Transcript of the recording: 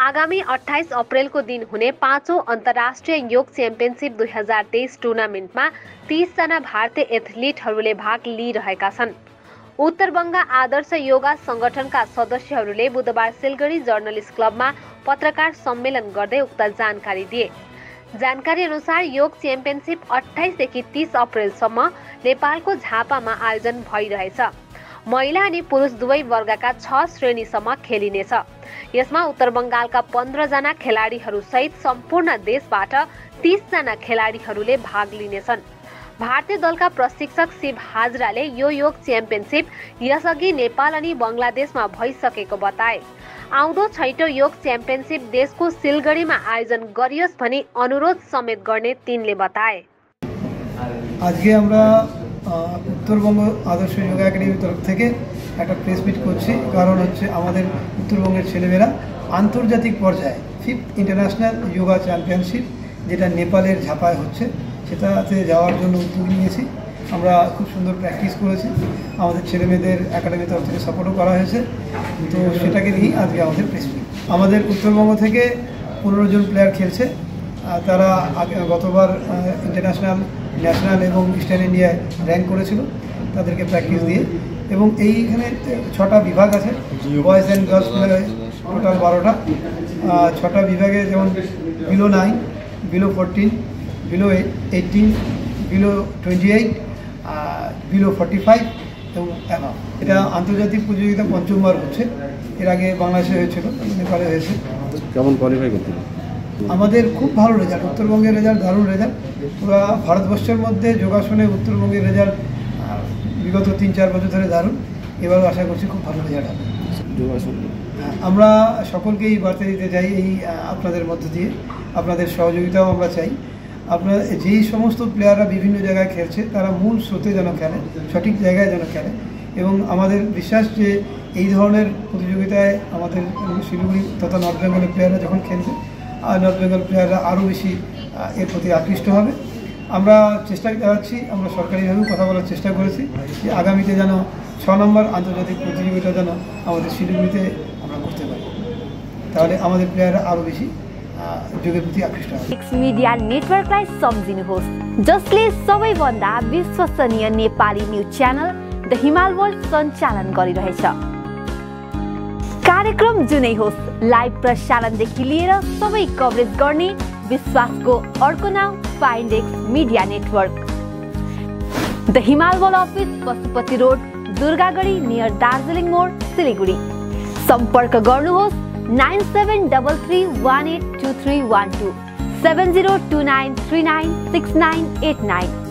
आगामी 28 अप्रेलको दिन हुने पाँचौँ अन्तर्राष्ट्रिय योग च्याम्पियनसिप दुई हजार तेइस टुर्नामेन्टमा तिसजना भारतीय एथलिटहरूले भाग लिइरहेका छन्। उत्तर बङ्ग आदर्श योगा सङ्गठनका सदस्यहरूले बुधबार सिलगढी जर्नलिस्ट क्लबमा पत्रकार सम्मेलन गर्दै उक्त जानकारी दिए। जानकारी अनुसार योग च्याम्पियनसिप अठाइसदेखि तिस अप्रेलसम्म नेपालको झापामा आयोजन भइरहेछ। महिला अनि पुरुष दुवै वर्गका छ श्रेणीसम्म खेलिनेछ यसमा उत्तर बङ्गालका पन्ध्रजना खेलाडीहरू सहित सम्पूर्ण देशबाट तिसजना खेलाडीहरूले भाग लिनेछन् भारतीय दलका प्रशिक्षक शिव हाजराले यो योग च्याम्पियनसिप यसअघि नेपाल अनि बङ्गलादेशमा भइसकेको बताए आउँदो छैटौँ योग च्याम्पियनसिप देशको सिलगढीमा आयोजन गरियोस् भनी अनुरोध समेत गर्ने तिनले बताए আজকে আমরা আহ, উত্তরবঙ্গ আদর্শ যোগা একাডেমির তরফ থেকে একটা প্রেস মিট করছি। কারণ হচ্ছে আমাদের উত্তরবঙ্গের ছেলেমেয়েরা আন্তর্জাতিক পর্যায়ে ফিফথ ইন্টারন্যাশনাল যোগা চ্যাম্পিয়নশিপ যেটা নেপালের ঝাপায় হচ্ছে, সেটাতে যাওয়ার জন্য উদ্যোগ নিয়েছি। আমরা খুব সুন্দর প্র্যাকটিস করেছি। আমাদের ছেলেমেয়েদের একাডেমির তরফ থেকে সাপোর্টও করা হয়েছে। তো সেটাকে নিয়েই আজকে আমাদের প্রেস মিট আমাদের উত্তরবঙ্গ থেকে পনেরো জন প্লেয়ার খেলছে। তারা গতবার ইন্টারন্যাশনাল ন্যাশনাল এবং ইস্টার্ন ইন্ডিয়ায় র্যাঙ্ক করেছিল তাদেরকে প্র্যাকটিস দিয়ে। এবং এইখানে ছটা বিভাগ আছে বয়েজ অ্যান্ড গার্লস টোটাল বারোটা। ছটা বিভাগে যেমন below nine below fourteen below eighteen below twenty eight below forty five এবং এটা আন্তর্জাতিক প্রতিযোগিতা পঞ্চমবার হচ্ছে। এর আগে বাংলাদেশে হয়েছিল, নেপালে হয়েছে। কেমন কোয়ালিফাই করতে? আমাদের খুব ভালো রেজাল্ট উত্তরবঙ্গের রেজাল্ট দারুণ রেজাল্ট পুরো ভারতবর্ষের মধ্যে যোগাসনে উত্তরবঙ্গের রেজাল্ট বিগত তিন চার বছর ধরে দারুণ। এবারও আশা করছি খুব ভালো রেজাল্ট হবে। যোগাসন। আমরা সকলকেই বার্তা দিতে চাই এই আপনাদের মধ্য দিয়ে। আপনাদের সহযোগিতাও আমরা চাই। আপনার যেই সমস্ত প্লেয়াররা বিভিন্ন জায়গায় খেলছে তারা মূল স্রোতে যেন খেলে সঠিক জায়গায় যেন খেলে। এবং আমাদের বিশ্বাস যে এই ধরনের প্রতিযোগিতায় আমাদের শিলিগুড়ি তথা নর্থ বেঙ্গলের প্লেয়াররা যখন খেলছে নর্থ বেঙ্গল প্লেয়াররা আরও বেশি আহ, এর প্রতি আকৃষ্ট হবে আমরা চেষ্টা চালাচ্ছি আমরা সরকারিভাবেও কথা বলার চেষ্টা করেছি যে আগামীতে যেন ছ নম্বর আন্তর্জাতিক প্রতিযোগিতা যেন আমাদের শিলিগুড়িতে আমরা করতে পারি তাহলে আমাদের প্লেয়াররা আরও বেশি আহ, যোগের প্রতি আকৃষ্ট হবে एक्स मिडिया नेटवर्कलाई सम्झिनुहोस् जसले सबैभन्दा विश्वसनीय Nepali news channel the Himal world सञ्चालन गरिरहेछ कार्यक्रम जुनै होस् लाइभ प्रसारणदेखि लिएर सबै कभरेज गर्ने विश्वासको अर्को नाम Findex media network the Himal world office Pashupati road Durgagadhi near Darjeeling mode Siliguri. सम्पर्क गर्नुहोस् nine seven double three one eight two three one two seven zero two nine three nine six nine eight nine.